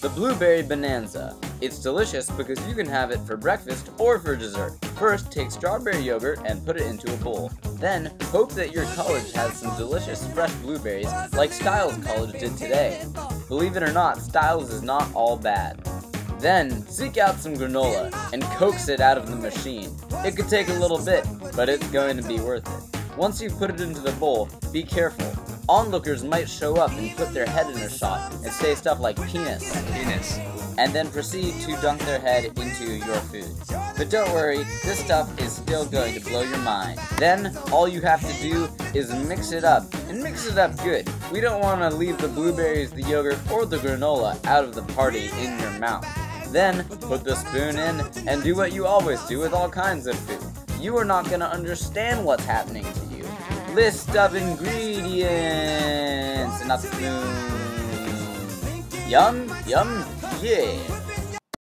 the Blueberry Bonanza. It's delicious because you can have it for breakfast or for dessert. First, take strawberry yogurt and put it into a bowl. Then, hope that your college has some delicious fresh blueberries like Stiles College did today. Believe it or not, Stiles is not all bad. Then, seek out some granola and coax it out of the machine. It could take a little bit, but it's going to be worth it. Once you've put it into the bowl, be careful. Onlookers might show up and put their head in a shot and say stuff like penis, Penis. and then proceed to dunk their head into your food. But don't worry, this stuff is still going to blow your mind. Then, all you have to do is mix it up, and mix it up good. We don't want to leave the blueberries, the yogurt, or the granola out of the party in your mouth. Then, put the spoon in, and do what you always do with all kinds of food. You are not going to understand what's happening to you. List of ingredients, and spoon. Yum, yum, yeah.